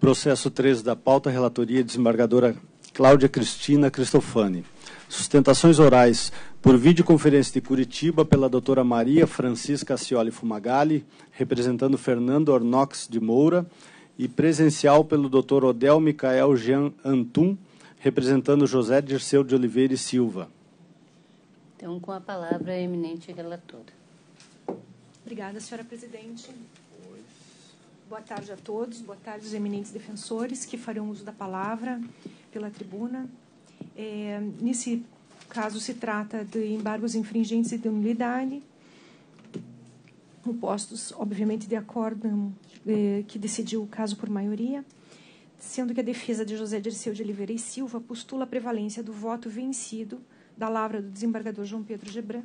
Processo 13 da pauta, relatoria desembargadora Cláudia Cristina Cristofani. Sustentações orais por videoconferência de Curitiba pela doutora Maria Francisca Cioli Fumagalli, representando Fernando Ornox de Moura, e presencial pelo doutor Odel Micael Jean Antum, representando José Dirceu de Oliveira e Silva. Então, com a palavra, a eminente relatora. Obrigada, senhora presidente. Boa tarde a todos, boa tarde aos eminentes defensores que farão uso da palavra pela tribuna. É, nesse caso, se trata de embargos infringentes de nulidade, postos, obviamente, de acordo é, que decidiu o caso por maioria, sendo que a defesa de José Dirceu de Oliveira e Silva postula a prevalência do voto vencido da lavra do desembargador João Pedro Gebran,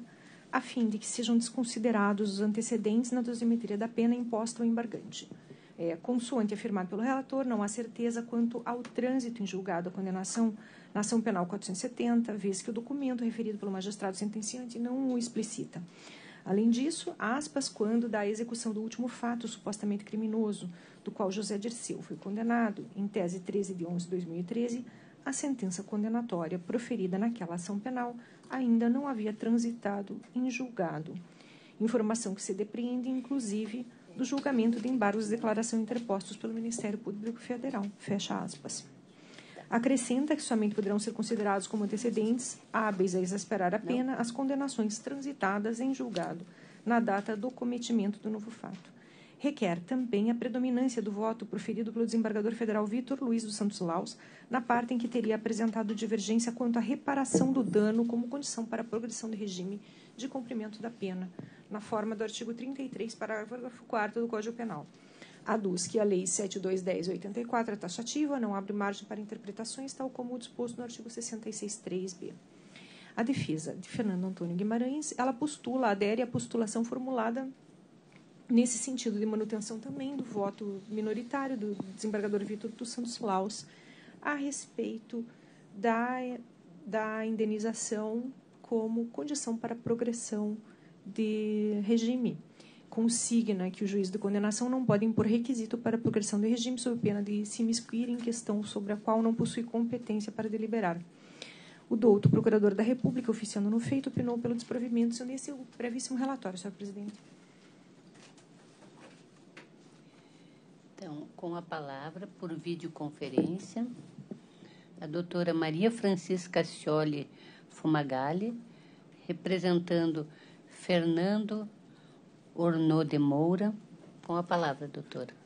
a fim de que sejam desconsiderados os antecedentes na dosimetria da pena imposta ao embargante. É, consoante afirmado pelo relator, não há certeza quanto ao trânsito em julgado a condenação na ação penal 470, vez que o documento referido pelo magistrado sentenciante não o explicita. Além disso, aspas, quando da execução do último fato supostamente criminoso, do qual José Dirceu foi condenado, em tese 13 de 11 de 2013, a sentença condenatória proferida naquela ação penal ainda não havia transitado em julgado. Informação que se depreende, inclusive, do julgamento de embargos de declaração interpostos pelo Ministério Público Federal. Fecha aspas. Acrescenta que somente poderão ser considerados como antecedentes, hábeis a exasperar a pena, as condenações transitadas em julgado na data do cometimento do novo fato. Requer também a predominância do voto proferido pelo desembargador federal Vitor Luiz dos Santos Laus, na parte em que teria apresentado divergência quanto à reparação do dano como condição para a progressão do regime de cumprimento da pena, na forma do artigo 33, parágrafo 4 do Código Penal. Aduz que a Lei 7210-84 é taxativa, não abre margem para interpretações, tal como o disposto no artigo 66.3b. A defesa de Fernando Antônio Guimarães, ela postula, adere à postulação formulada nesse sentido de manutenção também do voto minoritário do desembargador Vitor dos Santos Laus a respeito da, da indenização como condição para progressão de regime. Consigna que o juiz de condenação não pode impor requisito para progressão de regime sob pena de se miscuir em questão sobre a qual não possui competência para deliberar. O douto procurador da República, oficiando no feito, opinou pelo desprovimento, sendo esse o brevíssimo relatório, senhor presidente. Então, com a palavra, por videoconferência, a doutora Maria Francisca Scioli Fumagalli, representando Fernando Ornô de Moura. Com a palavra, doutora.